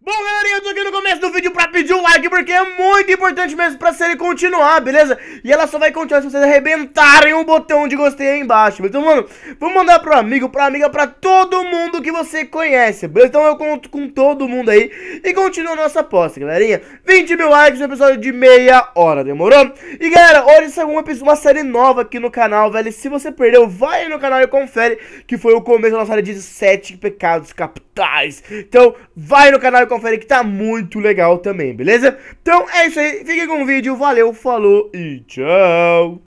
Bom, galerinha, eu tô aqui no começo do vídeo pra pedir um like, porque é muito importante mesmo pra série continuar, beleza? E ela só vai continuar se vocês arrebentarem o botão de gostei aí embaixo, Então, mano, vamos mandar pro amigo, pra amiga, pra todo mundo que você conhece, beleza? Então eu conto com todo mundo aí e continua a nossa aposta, galerinha 20 mil likes no episódio de meia hora, demorou? E galera, hoje saiu uma, uma série nova aqui no canal, velho Se você perdeu, vai no canal e confere que foi o começo da nossa série de 7 pecados capitais Então, vai no canal e confere que tá muito legal também, beleza? Então é isso aí, fiquem com o vídeo, valeu, falou e tchau!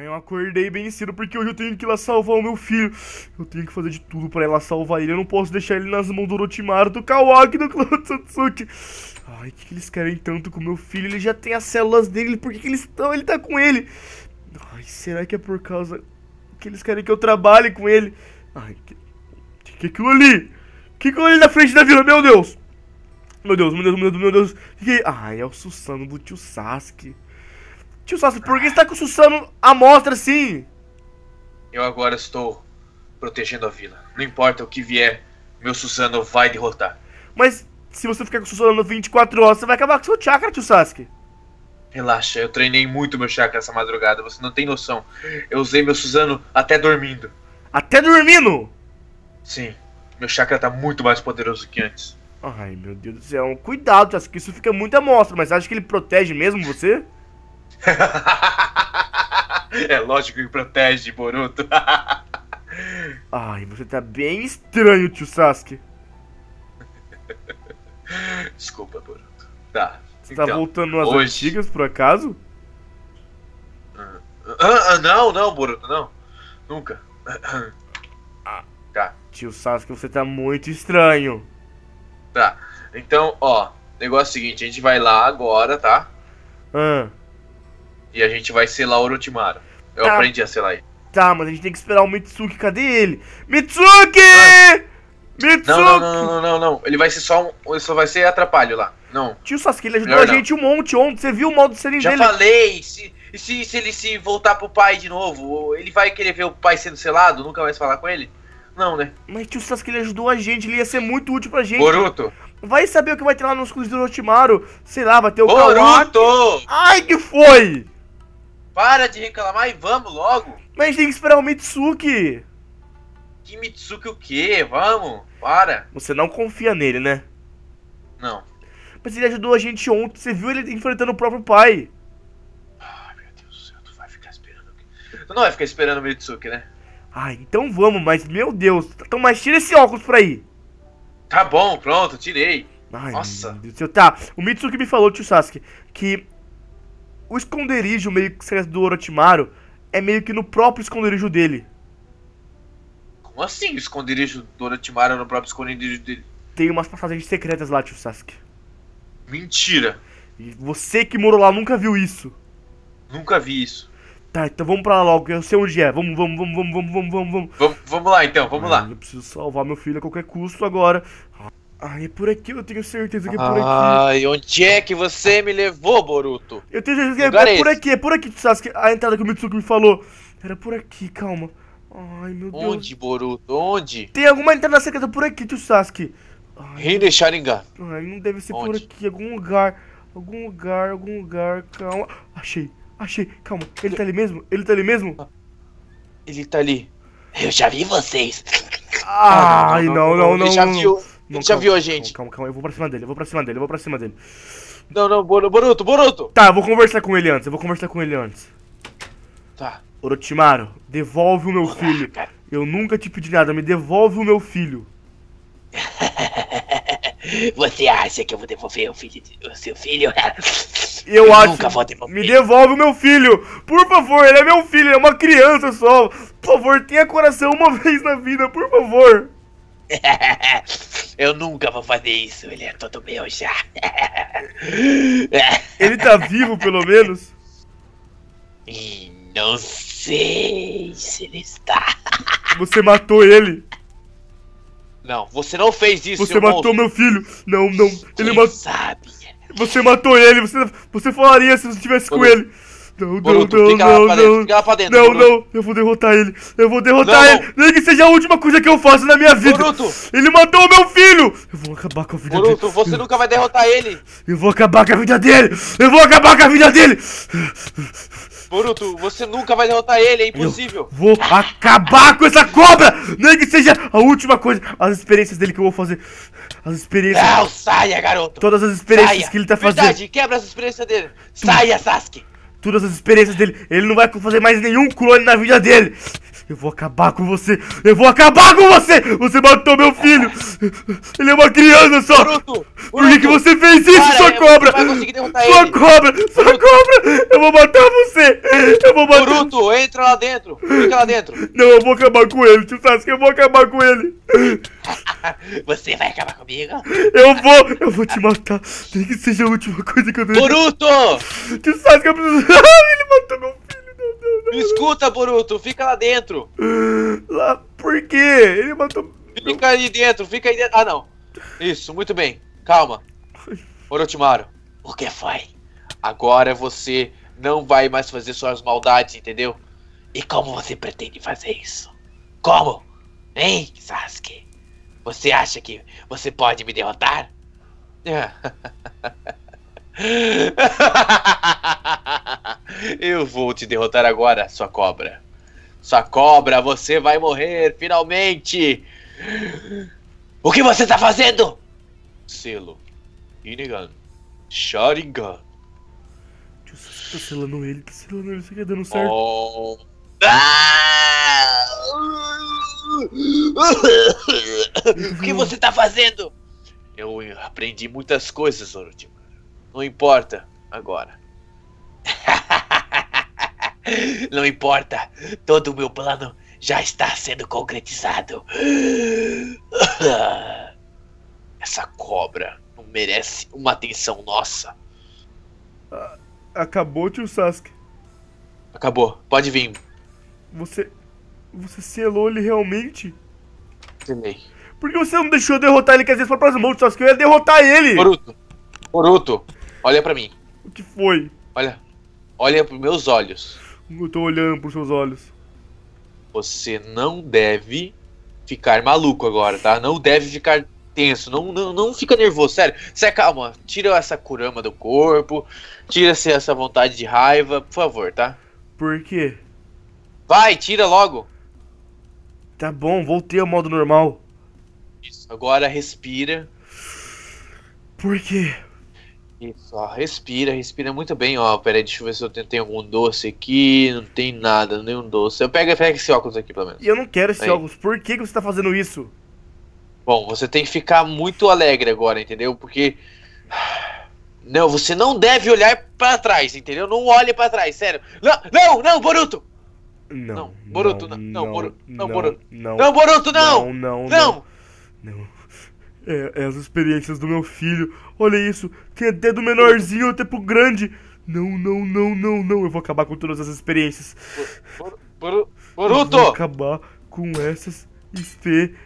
Ai, eu acordei bem cedo porque hoje eu tenho que ir lá salvar o meu filho. Eu tenho que fazer de tudo pra lá salvar ele. Eu não posso deixar ele nas mãos do Orochimaru, do Kawaki, do Cloud Satsuki. Ai, o que, que, eles querem tanto com o meu filho? Ele já tem as células dele, por que, que eles estão? Ele tá com ele. Ai, será que é por causa que eles querem que eu trabalhe com ele? Ai, que, que, que é aquilo ali? Que ele na frente da vila? Meu Deus! Meu Deus, meu Deus, meu Deus, meu Deus. Ai, é o Susano do tio Sasuke. Tio Sasuke, por que você tá com o Susano à mostra assim? Eu agora estou protegendo a vila. Não importa o que vier, meu Susano vai derrotar. Mas se você ficar com o Susano 24 horas, você vai acabar com seu chakra, tio Sasuke. Relaxa, eu treinei muito meu chakra essa madrugada, você não tem noção. Eu usei meu Susano até dormindo. Até dormindo? Sim. Meu chakra tá muito mais poderoso que antes. Ai, meu Deus do céu. Cuidado, que isso fica muito à mostra, mas acha que ele protege mesmo você? é lógico que protege, Boruto. Ai, você tá bem estranho, tio Sasuke. Desculpa, Boruto. Tá. Você tá então, tá voltando às hoje... antigas, por acaso? Ah, ah, não, não, Boruto, não. Nunca. Ah, tá. Tio Sasuke, você tá muito estranho. Tá. Então, ó, negócio é o seguinte, a gente vai lá agora, tá? Ah. E a gente vai selar o Orochimaru. Eu tá. aprendi a selar ele. Tá, mas a gente tem que esperar o Mitsuki. Cadê ele? Mitsuki! Ah. Mitsuki! Não, não, não, não, não, não. Ele vai ser só um. Ele só vai ser atrapalho lá. Não. Tio Sasuke, ele ajudou Melhor a gente não. um monte ontem. Você viu o modo selinho Já dele? Já falei. Se, se, se ele se voltar pro pai de novo, ele vai querer ver o pai sendo selado? Nunca mais falar com ele? Não, né? Mas tio Sasuke, ele ajudou a gente, ele ia ser muito útil pra gente. Boruto! Vai saber o que vai ter lá nos clubes do Orochimaru. Sei lá, vai ter o Boruto! Kawaki. Ai, que foi? Para de reclamar e vamos logo. Mas a gente tem que esperar o Mitsuki. Que Mitsuki o quê? Vamos, para. Você não confia nele, né? Não. Mas ele ajudou a gente ontem, você viu ele enfrentando o próprio pai. Ai, meu Deus do céu, tu vai ficar esperando. Tu não vai ficar esperando o Mitsuki, né? Ai, então vamos, mas meu Deus. Então, mas tira esse óculos pra aí. Tá bom, pronto, tirei. Ai, Nossa. Meu Deus do céu. Tá, o Mitsuki me falou, tio Sasuke, que o esconderijo meio que do Orochimaru é meio que no próprio esconderijo dele. Como assim o esconderijo do Orochimaru é no próprio esconderijo dele? Tem umas passagens secretas lá, tio Sasuke. Mentira. E você que morou lá nunca viu isso. Nunca vi isso. Tá, então vamos pra lá logo, eu sei onde é. Vamos, vamos, vamos, vamos, vamos, vamos, vamos. Vamos, vamos lá então, vamos lá. Eu preciso salvar meu filho a qualquer custo agora. Ai, é por aqui, eu tenho certeza que é por aqui. Ai, onde é que você me levou, Boruto? Eu tenho certeza que é, é por aqui, é por aqui, Sasuke. A entrada que o Mitsuki me falou. Era por aqui, calma. Ai, meu Deus. Onde, Boruto? Onde? Tem alguma entrada secreta por aqui, tio Sasuke. Rei de Sharingan. Ai, não deve ser Onde? por aqui, algum lugar. Algum lugar, algum lugar, calma. Achei. Achei. Calma. Ele tá ali mesmo? Ele tá ali mesmo? Ele tá ali. Eu já vi vocês. Ai, não, não, não. não, ele já viu. Ele já viu a gente. Calma, calma, eu vou pra cima dele, eu vou pra cima dele, eu vou pra cima dele. Não, não, Boruto, Boruto. Tá, eu vou conversar com ele antes, eu vou conversar com ele antes. Tá. Orochimaru, devolve o meu Olá, filho. Cara. Eu nunca te pedi nada, me devolve o meu filho. Você acha que eu vou devolver o, filho, o seu filho? Eu, eu acho. Nunca vou devolver. Me devolve o meu filho! Por favor, ele é meu filho, ele é uma criança só. Por favor, tenha coração uma vez na vida, por favor. eu nunca vou fazer isso, ele é todo meu já. ele tá vivo, pelo menos? E não sei se ele está. Você matou ele. Não, você não fez isso, Você matou meu filho. Não, não. Ele matou. sabe? Você matou ele. Você, você falaria se você estivesse com ele. Não, não, Boruto, não, fica lá não, dentro, não. fica lá pra dentro. Não, Boruto. não, eu vou derrotar ele. Eu vou derrotar Não. ele. Nem que seja a última coisa que eu faço na minha vida. Boruto! Ele matou o meu filho. Eu vou acabar com a vida Boruto, dele. você nunca vai derrotar ele! Eu vou acabar com a vida dele. Eu vou acabar com a vida dele. Boruto, você nunca vai derrotar ele, é impossível! Vou acabar com essa cobra. Nem que seja a última coisa. As experiências dele que eu vou fazer. As experiências. Não, saia, garoto! Todas as experiências Saia! que ele tá fazendo. Verdade, quebra as experiências dele! Saia, Sasuke! Todas as experiências dele. Ele não vai fazer mais nenhum clone na vida dele. Eu vou acabar com você. Eu vou acabar com você. Você matou meu filho. Ele é uma criança só. Boruto! Por que, que você fez isso, sua cobra? Sua ele. cobra, sua cobra. Eu vou matar você. Eu vou matar. Boruto, entra lá dentro! Fica lá dentro! Não, eu vou acabar com ele, tio Sasuke. Eu vou acabar com ele. Você vai acabar comigo? Eu vou, eu vou te matar. Nem que seja a última coisa que eu devo. Boruto! Tio Sasuke, eu preciso. ele matou meu filho. Não, não, não. Escuta, Boruto, fica lá dentro! Lá, por quê? Ele matou. Fica aí dentro, fica aí dentro. Ah, não. Isso, muito bem. Calma. Orochimaru, o que foi? Agora você não vai mais fazer suas maldades, entendeu? E como você pretende fazer isso? Como? Hein, Sasuke? Você acha que você pode me derrotar? Eu vou te derrotar agora, sua cobra. Sua cobra, você vai morrer finalmente! O que você tá fazendo? Selo. Inigan. Sharingan. Sasuke tá selando ele, tá selando ele, isso aqui é dando certo. Oh. Ah! O que você tá fazendo? Eu aprendi muitas coisas, Orochimaru. Não importa agora. Não importa. Todo o meu plano já está sendo concretizado. Essa cobra não merece uma atenção nossa. Acabou, tio Sasuke. Acabou. Pode vir. Você. Você selou ele realmente? Selei. Por que você não deixou eu derrotar ele? Quer dizer, se for para as mãos, tio Sasuke, eu ia derrotar ele! Boruto. Boruto. Olha pra mim. O que foi? Olha. Olha pros meus olhos. Eu tô olhando pros seus olhos. Você não deve ficar maluco agora, tá? Não deve ficar tenso. Não, não, não fica nervoso, sério. Sério, calma. Tira essa curama do corpo. Tira essa- essa vontade de raiva, por favor, tá? Por quê? Vai, tira logo. Tá bom, voltei ao modo normal. Isso. Agora respira. Por quê? Isso, ó. Respira, respira muito bem, ó. Pera aí, deixa eu ver se eu tenho, tem algum doce aqui. Não tem nada, nenhum doce. Eu pego, pega esse óculos aqui, pelo menos. E eu não quero esse Aí. óculos. Por que, que você tá fazendo isso? Bom, você tem que ficar muito alegre agora, entendeu? Porque. Não, você não deve olhar pra trás, entendeu? Não olhe pra trás, sério. Não, não, não, Boruto! Não. Não, Boruto, não, não, Boruto, não, Boruto. Não, Não, Boruto, não! Não, não, Não! não. É, é as experiências do meu filho. Olha isso. Tem até do menorzinho até pro grande. Não, não, não, não, não. Eu vou acabar com todas as experiências. Boru- Boru- Eu vou Boruto! acabar com essas experiências.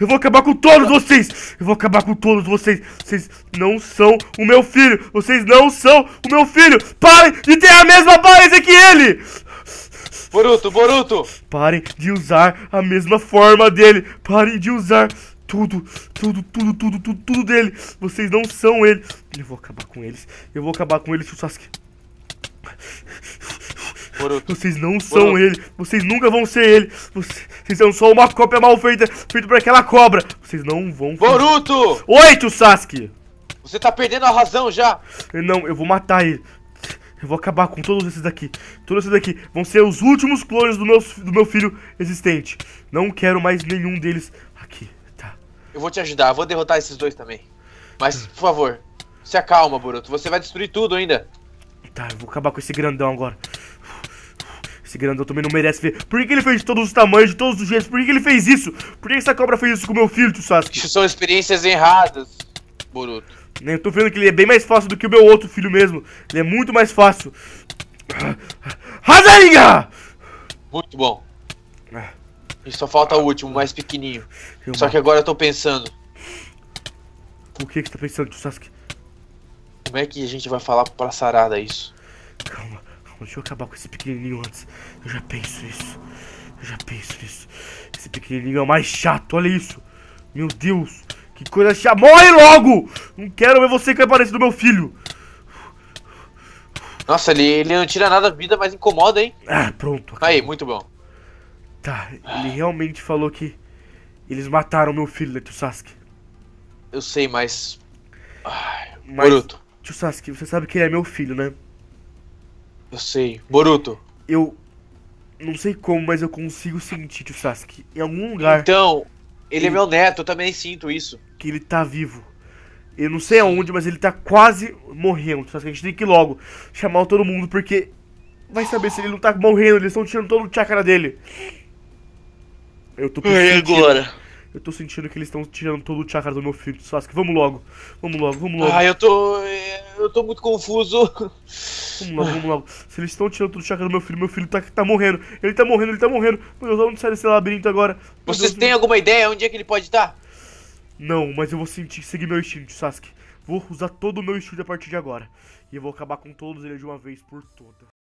Eu vou acabar com todos vocês. Eu vou acabar com todos vocês. Vocês não são o meu filho. Vocês não são o meu filho. Parem de ter a mesma aparência que ele. Boruto, Boruto! Parem de usar a mesma forma dele. Parem de usar tudo, tudo, tudo, tudo, tudo, tudo dele. Vocês não são ele. Eu vou acabar com eles. Eu vou acabar com eles, Sasuke. Boruto, Vocês não são Boruto. ele. Vocês nunca vão ser ele. Vocês, vocês são só uma cópia mal feita, feita por aquela cobra. Vocês não vão. Boruto! Oi, tio Sasuke. Você tá perdendo a razão já! Não, eu vou matar ele. Eu vou acabar com todos esses daqui. Todos esses daqui vão ser os últimos clones do meu, do meu filho existente. Não quero mais nenhum deles aqui, tá? Eu vou te ajudar, eu vou derrotar esses dois também. Mas, por favor, se acalma, Boruto. Você vai destruir tudo ainda. Tá, eu vou acabar com esse grandão agora. Esse grandão também não merece ver. Por que, que ele fez de todos os tamanhos, de todos os jeitos? Por que, que ele fez isso? Por que essa cobra fez isso com meu filho, tio Sasuke? Isso são experiências erradas, Boruto. Eu tô vendo que ele é bem mais fácil do que o meu outro filho mesmo. Ele é muito mais fácil. Razaringa! Muito bom. E só falta o último, mais pequenininho. Eu Só que agora eu tô pensando, O que, que você tá pensando, Sasuke? como é que a gente vai falar pra Sarada isso? Calma, deixa eu acabar com esse pequenininho antes. Eu já penso nisso. Eu já penso nisso. Esse pequenininho é o mais chato, olha isso. Meu Deus, que coisa chata. Morre logo! Não quero ver você que aparece do meu filho. Nossa, ele, ele não tira nada da vida, mas incomoda, hein? Ah, pronto. Aí, muito bom. Tá, ele realmente falou que eles mataram meu filho, né, tio Sasuke? Eu sei, mas. Ai, Mas- Boruto. Tio Sasuke, você sabe que ele é meu filho, né? Eu sei. Boruto. Eu não sei como, mas eu consigo sentir, tio Sasuke, em algum lugar Então, ele é Ele- meu neto, eu também sinto isso. que ele tá vivo. Eu não sei aonde, mas ele tá quase morrendo. Sasuke, a gente tem que ir logo chamar todo mundo, porque vai saber se ele não tá morrendo, eles estão tirando todo o chakra dele. Eu tô sentindo, eu tô sentindo que eles estão tirando todo o chakra do meu filho, Sasuke. Vamos logo, vamos logo, vamos logo. Ai, eu tô. Eu tô muito confuso. Vamos logo, vamos logo. Se eles estão tirando tudo o chakra do meu filho, meu filho tá, tá morrendo. Ele tá morrendo, ele tá morrendo. Meu Deus, onde sai desse labirinto agora? Meu Vocês têm alguma ideia onde é que ele pode estar? Não, mas eu vou sentir, seguir meu instinto, Sasuke. Vou usar todo o meu instinto a partir de agora. E eu vou acabar com todos eles de uma vez por todas.